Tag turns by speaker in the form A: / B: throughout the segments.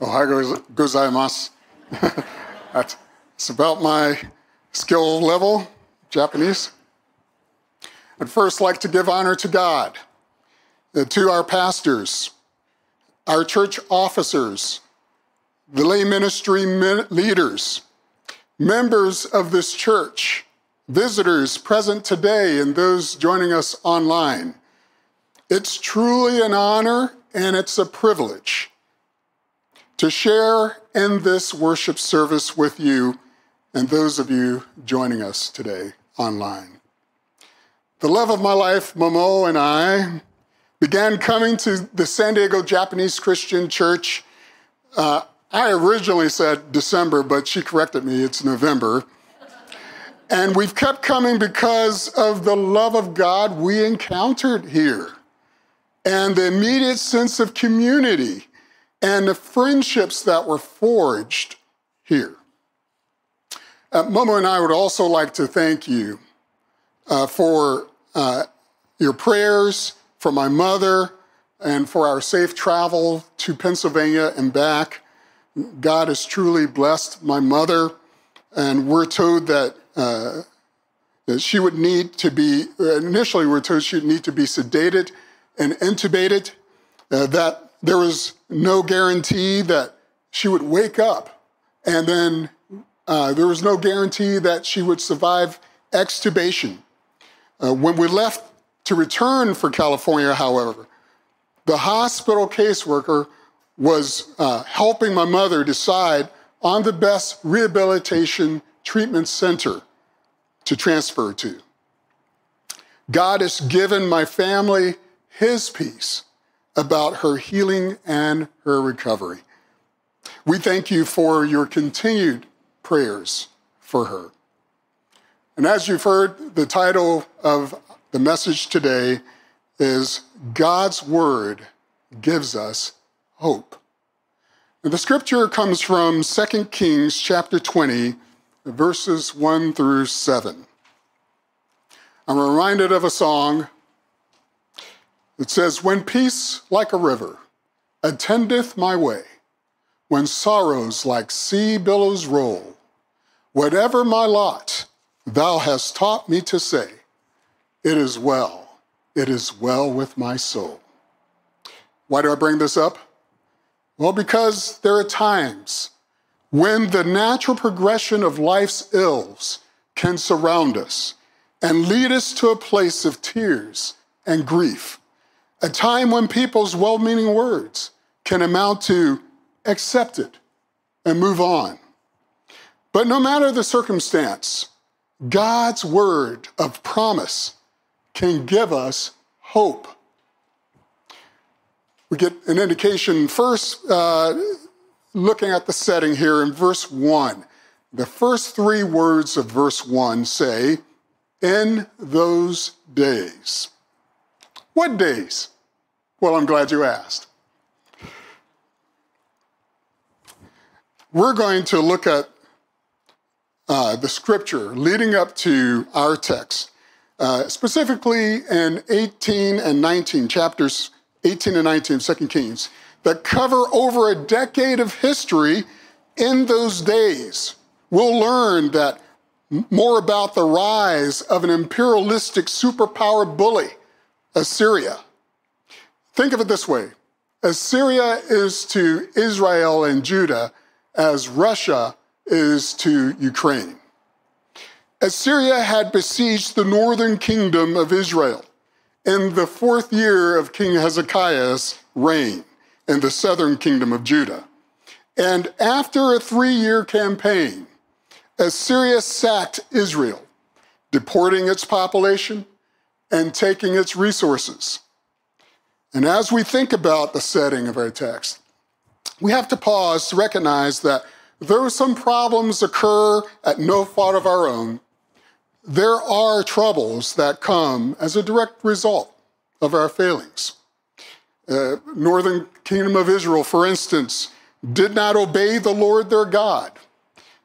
A: Ohayo gozaimasu. That's it's about my skill level, Japanese. I'd first like to give honor to God, uh, to our pastors, our church officers, the lay ministry leaders, members of this church, visitors present today, and those joining us online. It's truly an honor and it's a privilege to share in this worship service with you and those of you joining us today online. The love of my life, Momo, and I began coming to the San Diego Japanese Christian Church. Uh, I originally said December, but she corrected me, it's November. And we've kept coming because of the love of God we encountered here and the immediate sense of community and the friendships that were forged here. Uh, Momo and I would also like to thank you uh, for uh, your prayers, for my mother, and for our safe travel to Pennsylvania and back. God has truly blessed my mother, and we're told that, uh, she would need to be, initially, we we're told she would need to be sedated and intubated, uh, that there was no guarantee that she would wake up and then uh, there was no guarantee that she would survive extubation. Uh, when we left to return for California, however, the hospital caseworker was uh, helping my mother decide on the best rehabilitation treatment center to transfer to. God has given my family his peace about her healing and her recovery. We thank you for your continued prayers for her. And as you've heard, the title of the message today is God's Word Gives Us Hope. And the scripture comes from 2 Kings chapter 20, verses 1 through 7. I'm reminded of a song. It says, When peace like a river attendeth my way, when sorrows like sea billows roll, Whatever my lot, thou hast taught me to say, It is well, it is well with my soul. Why do I bring this up? Well, because there are times when the natural progression of life's ills can surround us and lead us to a place of tears and grief, a time when people's well meaning words can amount to accept it and move on. But no matter the circumstance, God's word of promise can give us hope. We get an indication first, uh, looking at the setting here in verse 1. The first three words of verse 1 say, In those days. What days? Well, I'm glad you asked. We're going to look at uh, the scripture leading up to our text, uh, specifically in 18 and 19, chapters 18 and 19 of 2 Kings, that cover over a decade of history in those days. We'll learn that more about the rise of an imperialistic superpower bully, Assyria. Think of it this way Assyria is to Israel and Judah as Russia is to Ukraine. Assyria had besieged the northern kingdom of Israel in the fourth year of King Hezekiah's reign in the southern kingdom of Judah. And after a three year campaign, Assyria sacked Israel, deporting its population and taking its resources. And as we think about the setting of our text, we have to pause to recognize that though some problems occur at no fault of our own, there are troubles that come as a direct result of our failings. Uh, Northern Kingdom of Israel, for instance, did not obey the Lord their God.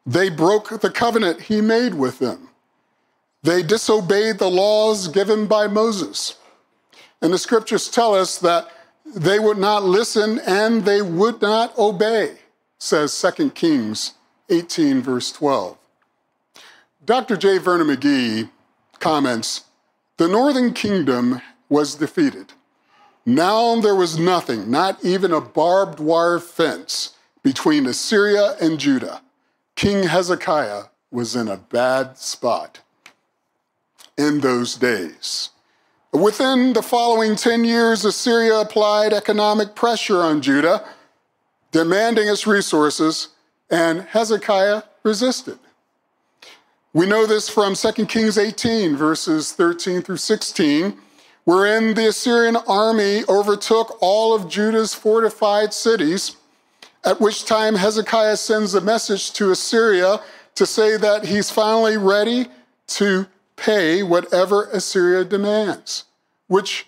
A: They broke the covenant he made with them. They disobeyed the laws given by Moses. And the scriptures tell us that they would not listen and they would not obey says 2 Kings 18, verse 12. Dr. J. Vernon McGee comments The northern kingdom was defeated. Now there was nothing, not even a barbed wire fence between Assyria and Judah. King Hezekiah was in a bad spot in those days. Within the following 10 years, Assyria applied economic pressure on Judah, demanding its resources, and Hezekiah resisted. We know this from 2 Kings 18, verses 13 through 16, wherein the Assyrian army overtook all of Judah's fortified cities, at which time Hezekiah sends a message to Assyria to say that he's finally ready to pay whatever Assyria demands, which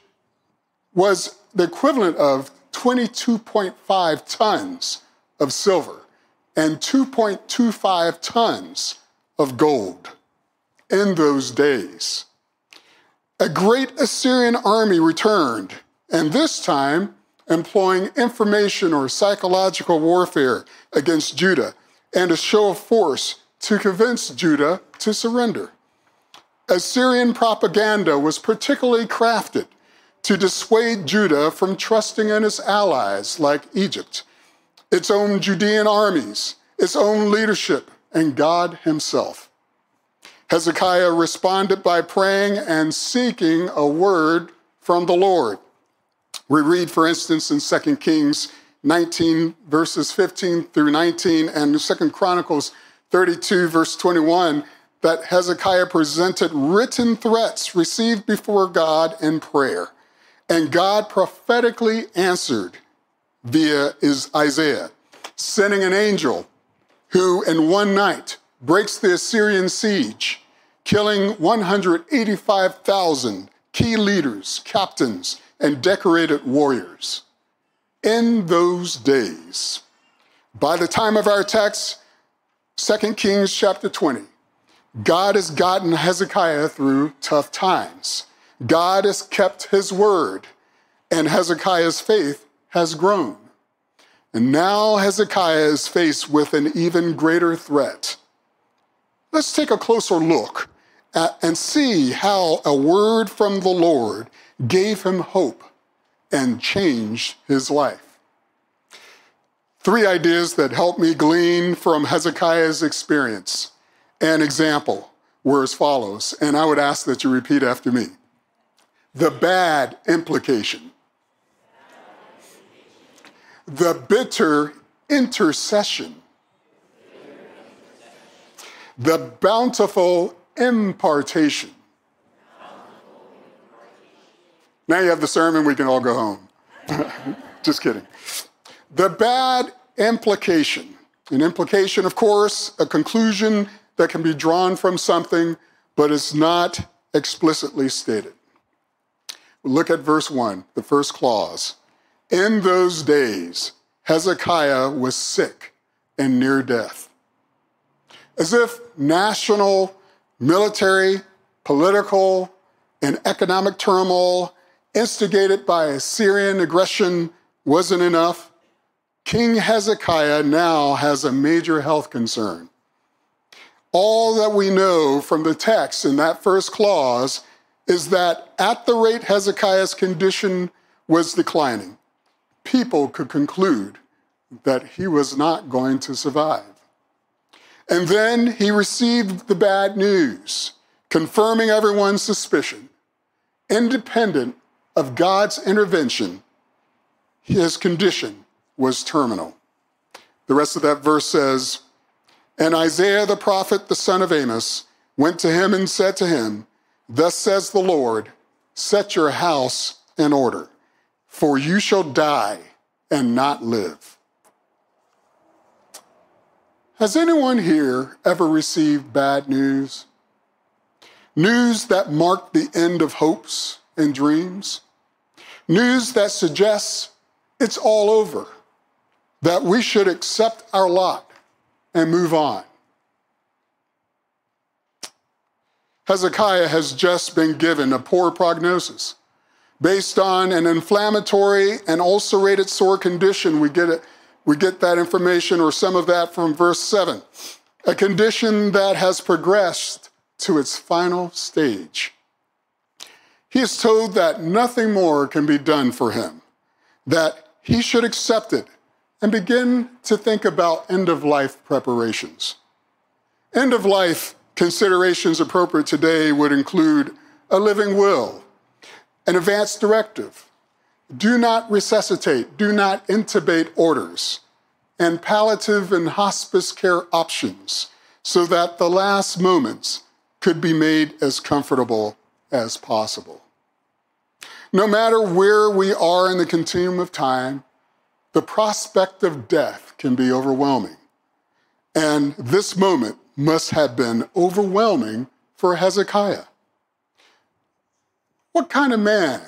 A: was the equivalent of 22.5 tons of silver and 2.25 tons of gold in those days. A great Assyrian army returned, and this time employing information or psychological warfare against Judah and a show of force to convince Judah to surrender. Assyrian propaganda was particularly crafted to dissuade Judah from trusting in its allies like Egypt, its own Judean armies, its own leadership, and God Himself. Hezekiah responded by praying and seeking a word from the Lord. We read, for instance, in 2 Kings 19, verses 15 through 19, and 2 Chronicles 32, verse 21, that Hezekiah presented written threats received before God in prayer. And God prophetically answered via Isaiah, sending an angel who, in one night, breaks the Assyrian siege, killing 185,000 key leaders, captains, and decorated warriors. In those days, by the time of our text, 2 Kings chapter 20, God has gotten Hezekiah through tough times. God has kept his word, and Hezekiah's faith has grown. And now Hezekiah is faced with an even greater threat. Let's take a closer look at, and see how a word from the Lord gave him hope and changed his life. Three ideas that help me glean from Hezekiah's experience and example were as follows, and I would ask that you repeat after me. The bad implication, the bitter intercession, the bountiful impartation. Now you have the sermon, we can all go home. Just kidding. The bad implication. An implication, of course, a conclusion that can be drawn from something, but is not explicitly stated. Look at verse 1, the first clause. In those days, Hezekiah was sick and near death. As if national, military, political, and economic turmoil instigated by Assyrian aggression wasn't enough, King Hezekiah now has a major health concern. All that we know from the text in that first clause is that at the rate Hezekiah's condition was declining, people could conclude that he was not going to survive. And then he received the bad news, confirming everyone's suspicion. Independent of God's intervention, his condition was terminal. The rest of that verse says, And Isaiah the prophet, the son of Amos, went to him and said to him, Thus says the Lord, set your house in order, for you shall die and not live. Has anyone here ever received bad news? News that marked the end of hopes and dreams? News that suggests it's all over, that we should accept our lot and move on. Hezekiah has just been given a poor prognosis based on an inflammatory and ulcerated sore condition we get it. We get that information or some of that from verse 7. A condition that has progressed to its final stage. He is told that nothing more can be done for him, that he should accept it and begin to think about end of life preparations. End of life considerations appropriate today would include a living will, an advance directive, do not resuscitate, do not intubate orders, and palliative and hospice care options so that the last moments could be made as comfortable as possible. No matter where we are in the continuum of time, the prospect of death can be overwhelming. And this moment must have been overwhelming for Hezekiah. What kind of man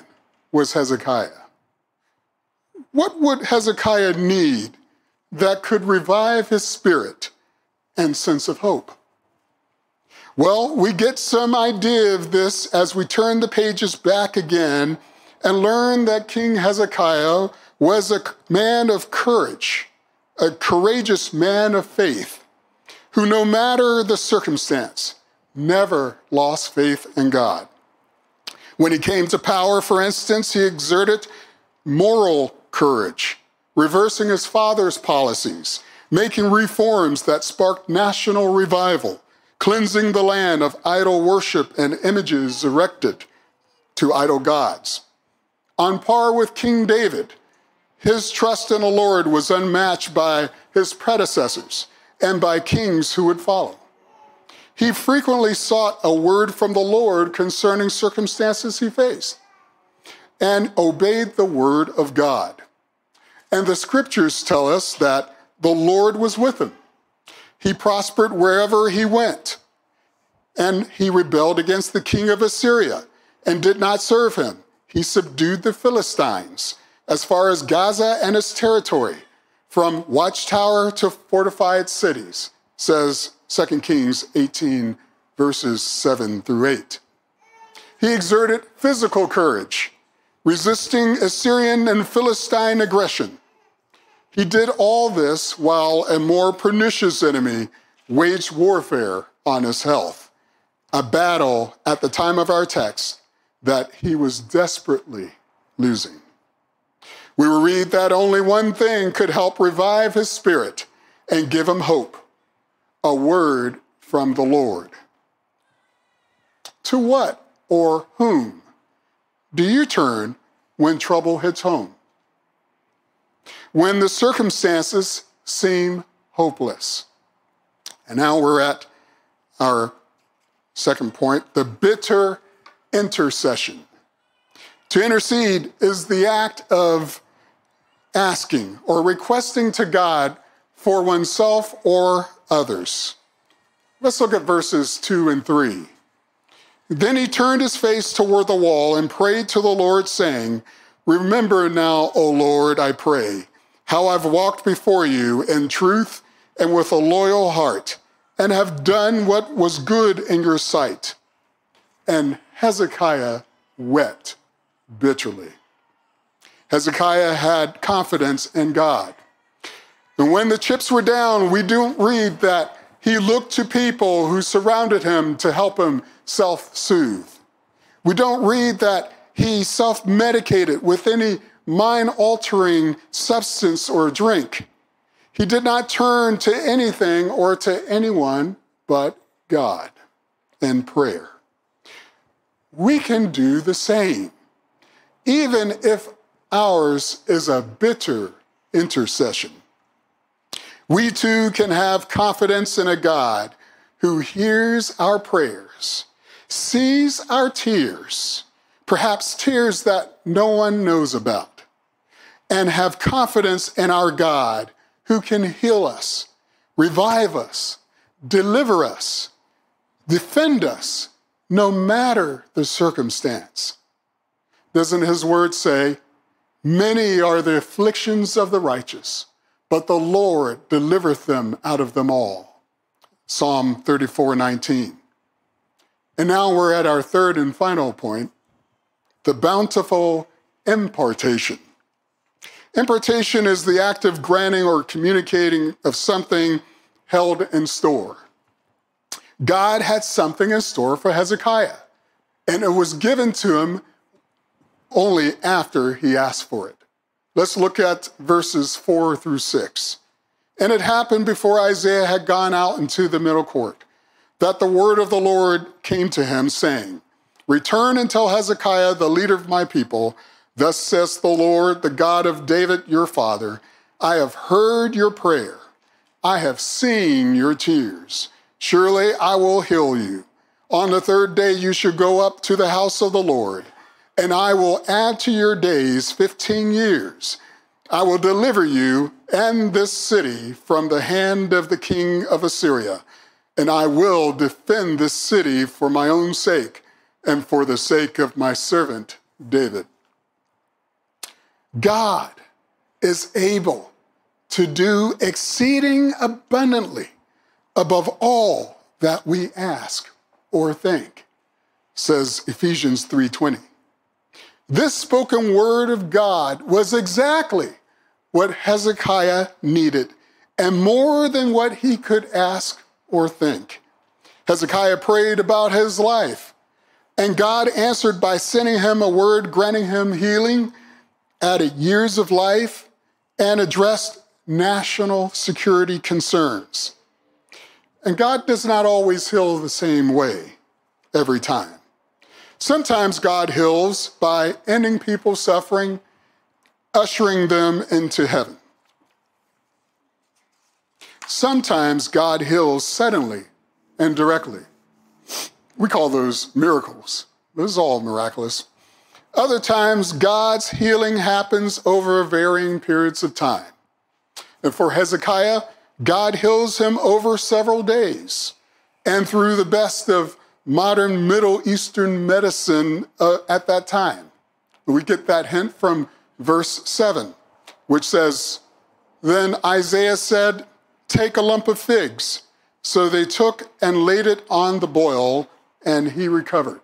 A: was Hezekiah? What would Hezekiah need that could revive his spirit and sense of hope? Well, we get some idea of this as we turn the pages back again and learn that King Hezekiah was a man of courage, a courageous man of faith, who, no matter the circumstance, never lost faith in God. When he came to power, for instance, he exerted moral courage, reversing his father's policies, making reforms that sparked national revival, cleansing the land of idol worship and images erected to idol gods. On par with King David, his trust in the Lord was unmatched by his predecessors and by kings who would follow. He frequently sought a word from the Lord concerning circumstances he faced and obeyed the word of God. And the scriptures tell us that the Lord was with him. He prospered wherever he went. And he rebelled against the king of Assyria and did not serve him. He subdued the Philistines as far as Gaza and its territory, from watchtower to fortified cities, says 2 Kings 18, verses 7 through 8. He exerted physical courage resisting Assyrian and Philistine aggression. He did all this while a more pernicious enemy waged warfare on his health, a battle at the time of our text that he was desperately losing. We will read that only one thing could help revive his spirit and give him hope a word from the Lord. To what or whom do you turn when trouble hits home? When the circumstances seem hopeless. And now we're at our second point the bitter intercession. To intercede is the act of asking or requesting to God for oneself or others. Let's look at verses 2 and 3. Then he turned his face toward the wall and prayed to the Lord, saying, Remember now, O Lord, I pray, how I've walked before you in truth and with a loyal heart, and have done what was good in your sight. And Hezekiah wept bitterly. Hezekiah had confidence in God. And when the chips were down, we don't read that he looked to people who surrounded him to help him self soothe. We don't read that he self medicated with any mind altering substance or drink. He did not turn to anything or to anyone but God in prayer. We can do the same, even if ours is a bitter intercession. We too can have confidence in a God who hears our prayers, sees our tears, perhaps tears that no one knows about, and have confidence in our God who can heal us, revive us, deliver us, defend us, no matter the circumstance. Doesn't his word say, Many are the afflictions of the righteous? but the Lord delivereth them out of them all. Psalm 34 19. And now we're at our third and final point the bountiful impartation. Importation is the act of granting or communicating of something held in store. God had something in store for Hezekiah, and it was given to him only after he asked for it. Let's look at verses four through six. And it happened before Isaiah had gone out into the middle court that the word of the Lord came to him, saying, Return and tell Hezekiah, the leader of my people, Thus says the Lord, the God of David your father, I have heard your prayer, I have seen your tears. Surely I will heal you. On the third day you shall go up to the house of the Lord, and I will add to your days 15 years. I will deliver you and this city from the hand of the king of Assyria, and I will defend this city for my own sake and for the sake of my servant David. God is able to do exceeding abundantly above all that we ask or think, says Ephesians 3:20. This spoken word of God was exactly what Hezekiah needed and more than what he could ask or think. Hezekiah prayed about his life, and God answered by sending him a word granting him healing, added years of life, and addressed national security concerns. And God does not always heal the same way every time. Sometimes God heals by ending people's suffering, ushering them into heaven. Sometimes God heals suddenly and directly. We call those miracles. This is all miraculous. Other times, God's healing happens over varying periods of time. And for Hezekiah, God heals him over several days and through the best of modern Middle Eastern medicine uh, at that time. We get that hint from verse 7, which says, Then Isaiah said, Take a lump of figs. So they took and laid it on the boil, and he recovered.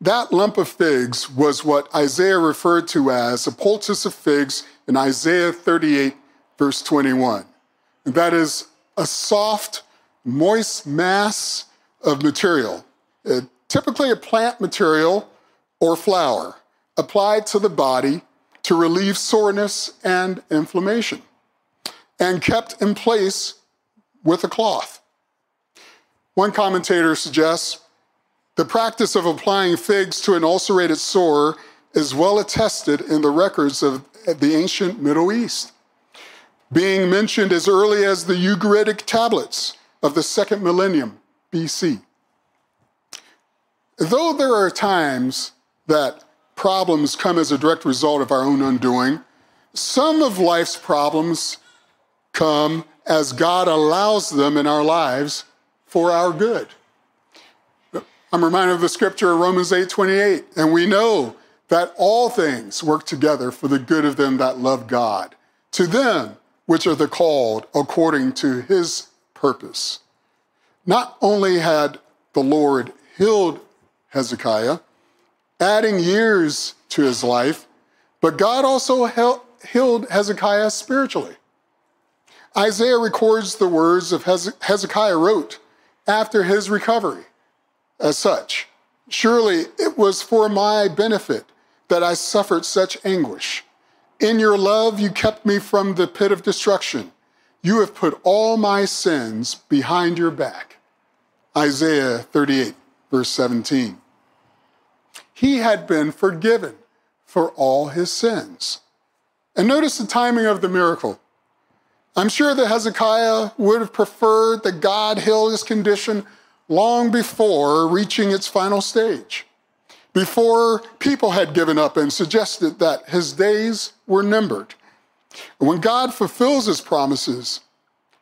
A: That lump of figs was what Isaiah referred to as a poultice of figs in Isaiah 38, verse 21. And that is a soft, moist mass of material, uh, typically a plant material or flour, applied to the body to relieve soreness and inflammation, and kept in place with a cloth. One commentator suggests the practice of applying figs to an ulcerated sore is well attested in the records of the ancient Middle East, being mentioned as early as the Ugaritic tablets of the second millennium BC. Though there are times that problems come as a direct result of our own undoing, some of life's problems come as God allows them in our lives for our good. I'm reminded of the scripture of Romans 8 28, and we know that all things work together for the good of them that love God, to them which are the called according to his purpose. Not only had the Lord healed Hezekiah, adding years to his life, but God also healed Hezekiah spiritually. Isaiah records the words of Hezekiah wrote after his recovery as such. Surely it was for my benefit that I suffered such anguish. In your love, you kept me from the pit of destruction. You have put all my sins behind your back. Isaiah 38, verse 17. He had been forgiven for all his sins. And notice the timing of the miracle. I'm sure that Hezekiah would have preferred that God heal his condition long before reaching its final stage, before people had given up and suggested that his days were numbered. When God fulfills his promises,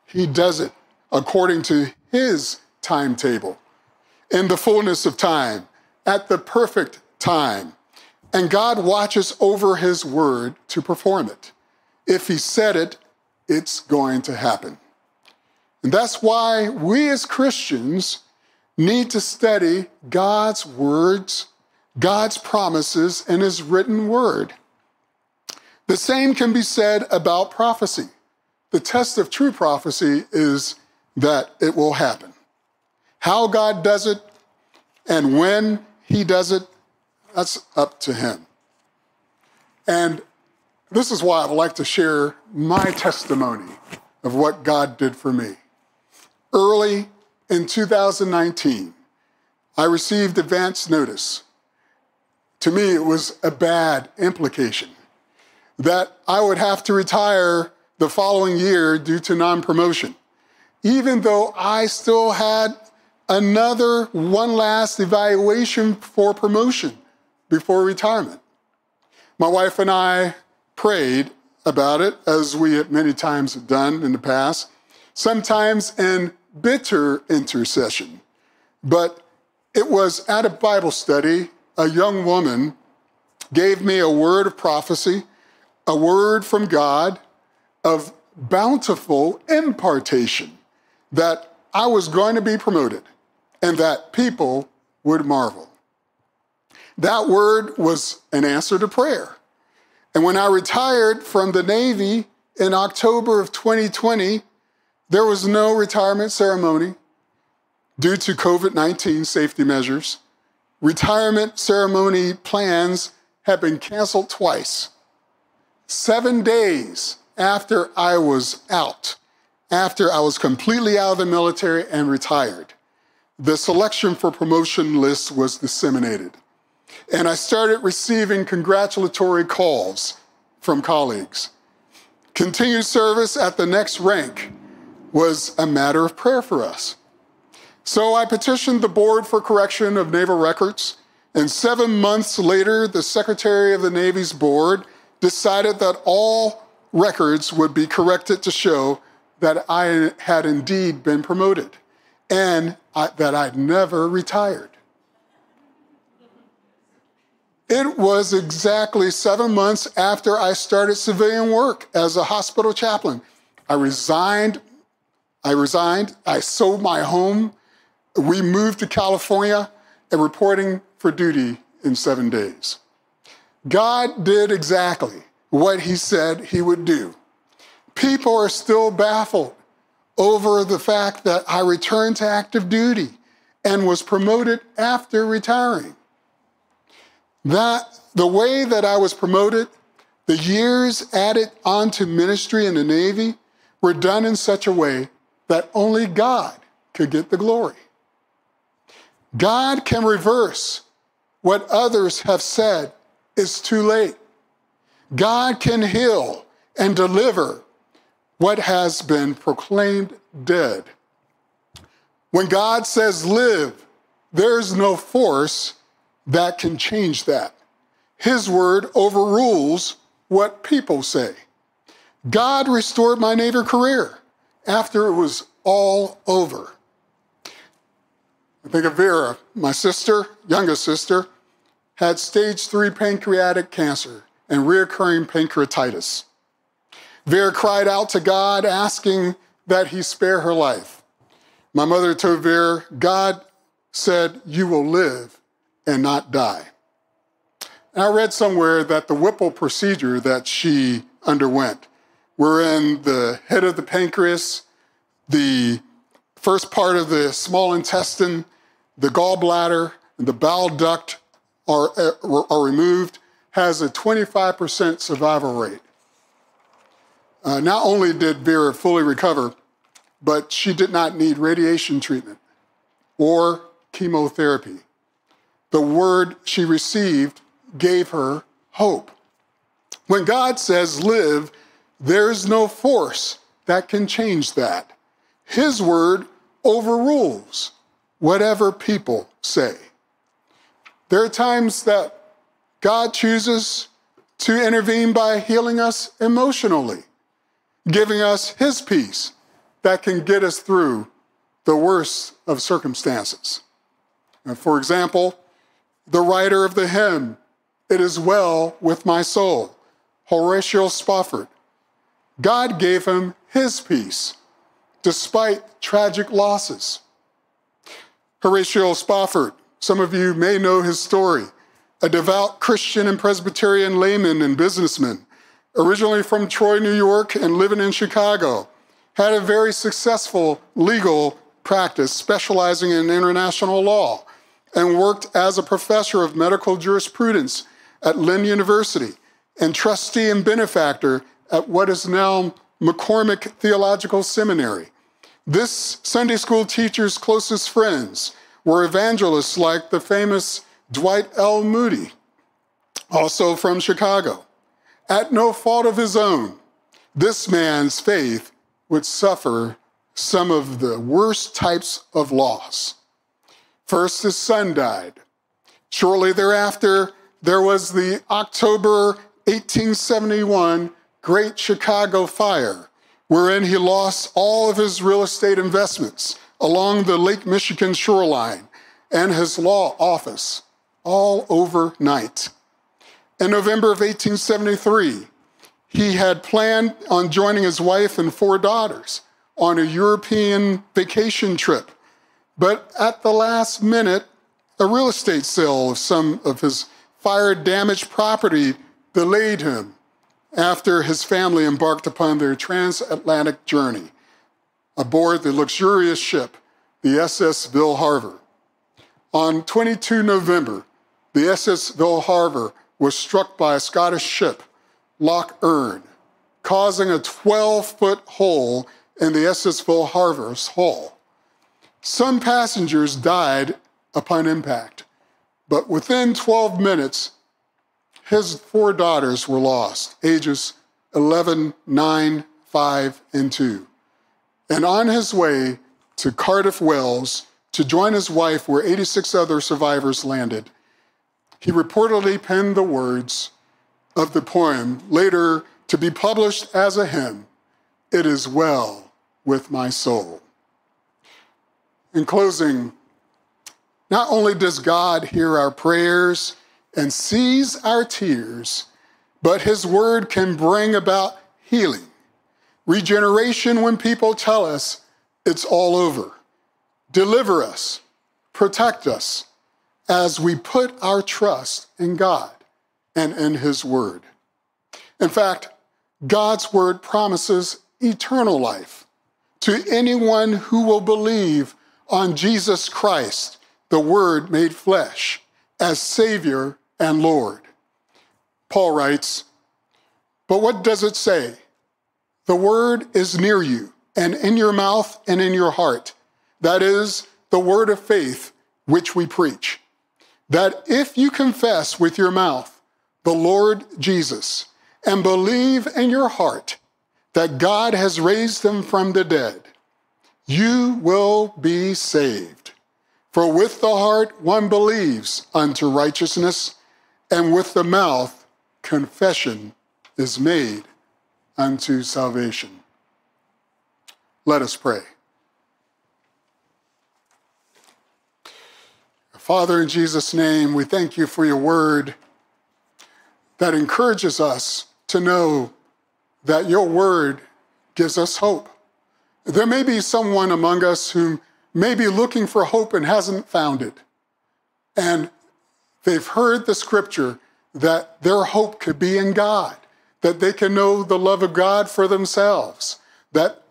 A: he does it according to his timetable, in the fullness of time, at the perfect time. And God watches over his word to perform it. If he said it, it's going to happen. And that's why we as Christians need to study God's words, God's promises, and His written word. The same can be said about prophecy. The test of true prophecy is that it will happen. How God does it and when He does it, that's up to Him. And this is why I'd like to share my testimony of what God did for me. Early in 2019, I received advance notice. To me, it was a bad implication that I would have to retire the following year due to non promotion, even though I still had another one last evaluation for promotion before retirement. My wife and I prayed about it, as we many times have done in the past, sometimes in bitter intercession. But it was at a Bible study, a young woman gave me a word of prophecy, a word from God of bountiful impartation that I was going to be promoted and that people would marvel. That word was an answer to prayer. And when I retired from the Navy in October of 2020, there was no retirement ceremony due to COVID 19 safety measures. Retirement ceremony plans have been canceled twice. Seven days after I was out, after I was completely out of the military and retired, the selection for promotion list was disseminated. And I started receiving congratulatory calls from colleagues. Continued service at the next rank was a matter of prayer for us. So I petitioned the Board for Correction of Naval Records, and seven months later, the Secretary of the Navy's board decided that all records would be corrected to show that I had indeed been promoted and I, that I'd never retired. It was exactly seven months after I started civilian work as a hospital chaplain. I resigned. I resigned. I sold my home. We moved to California and reporting for duty in seven days. God did exactly what he said he would do. People are still baffled over the fact that I returned to active duty and was promoted after retiring. That the way that I was promoted, the years added onto ministry in the Navy were done in such a way that only God could get the glory. God can reverse what others have said is too late. God can heal and deliver what has been proclaimed dead. When God says live, there's no force that can change that. His word overrules what people say. God restored my Navy career after it was all over. I think of Vera, my sister, youngest sister, had stage three pancreatic cancer and reoccurring pancreatitis. Vera cried out to God, asking that he spare her life. My mother told Vera, God said, You will live and not die. And I read somewhere that the Whipple procedure that she underwent, wherein the head of the pancreas, the first part of the small intestine, the gallbladder, and the bile duct are, uh, are removed, has a 25% survival rate. Uh, not only did Vera fully recover, but she did not need radiation treatment or chemotherapy. The word she received gave her hope. When God says live, there's no force that can change that. His word overrules whatever people say. There are times that God chooses to intervene by healing us emotionally, giving us His peace that can get us through the worst of circumstances. And for example, the writer of the hymn, It Is Well With My Soul, Horatio Spafford, God gave him his peace despite tragic losses. Horatio Spafford some of you may know his story. A devout Christian and Presbyterian layman and businessman originally from Troy, New York, and living in Chicago. Had a very successful legal practice specializing in international law and worked as a professor of medical jurisprudence at Lind University and trustee and benefactor at what is now McCormick Theological Seminary. This Sunday school teacher's closest friends were evangelists like the famous Dwight L. Moody, also from Chicago. At no fault of his own, this man's faith would suffer some of the worst types of loss. First, his son died. Shortly thereafter, there was the October 1871 Great Chicago Fire, wherein he lost all of his real estate investments along the Lake Michigan shoreline and his law office, all overnight. In November of 1873, he had planned on joining his wife and four daughters on a European vacation trip. But at the last minute, a real estate sale of some of his fire damaged property delayed him after his family embarked upon their transatlantic journey aboard the luxurious ship, the SS Ville Havre. On 22 November, the SS Ville Havre was struck by a Scottish ship, Loch Earn, causing a 12 foot hole in the SS Ville Havre's hull. Some passengers died upon impact, but within 12 minutes, his four daughters were lost, ages 11, 9, 5, and 2. And on his way to Cardiff, Wales to join his wife where 86 other survivors landed, he reportedly penned the words of the poem, later to be published as a hymn It is well with my soul. In closing, not only does God hear our prayers and sees our tears, but his word can bring about healing, regeneration when people tell us it's all over. Deliver us, protect us as we put our trust in God and in his word. In fact, God's word promises eternal life to anyone who will believe on Jesus Christ, the Word made flesh, as Savior and Lord. Paul writes, But what does it say? The Word is near you, and in your mouth and in your heart. That is the word of faith which we preach. That if you confess with your mouth the Lord Jesus and believe in your heart that God has raised him from the dead, you will be saved. For with the heart one believes unto righteousness, and with the mouth confession is made unto salvation. Let us pray. Father, in Jesus' name, we thank you for your word that encourages us to know that your word gives us hope. There may be someone among us who may be looking for hope and hasn't found it. And they've heard the scripture that their hope could be in God, that they can know the love of God for themselves, that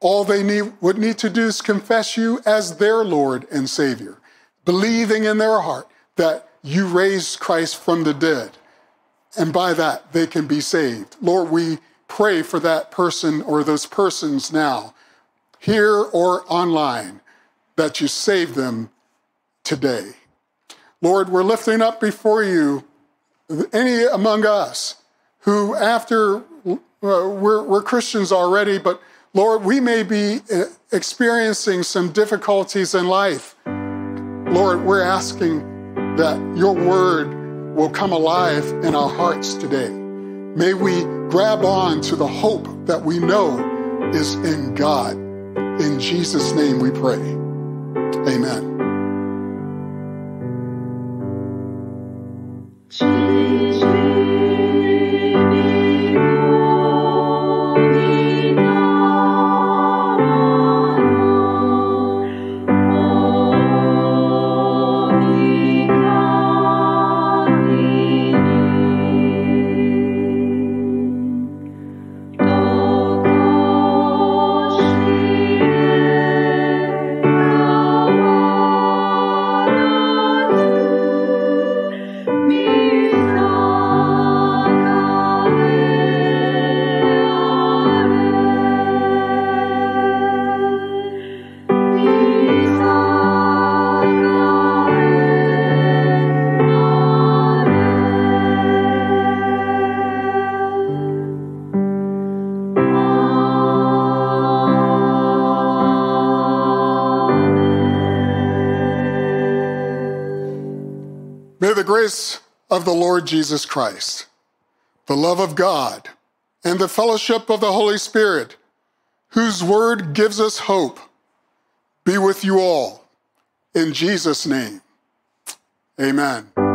A: all they need, would need to do is confess you as their Lord and Savior, believing in their heart that you raised Christ from the dead. And by that, they can be saved. Lord, we pray for that person or those persons now, here or online, that you save them today. Lord, we're lifting up before you any among us who, after uh, we're, we're Christians already, but Lord, we may be uh, experiencing some difficulties in life. Lord, we're asking that your word will come alive in our hearts today. May we grab on to the hope that we know is in God. In Jesus' name we pray. Amen. Grace of the Lord Jesus Christ, the love of God, and the fellowship of the Holy Spirit, whose word gives us hope, be with you all. In Jesus' name, amen.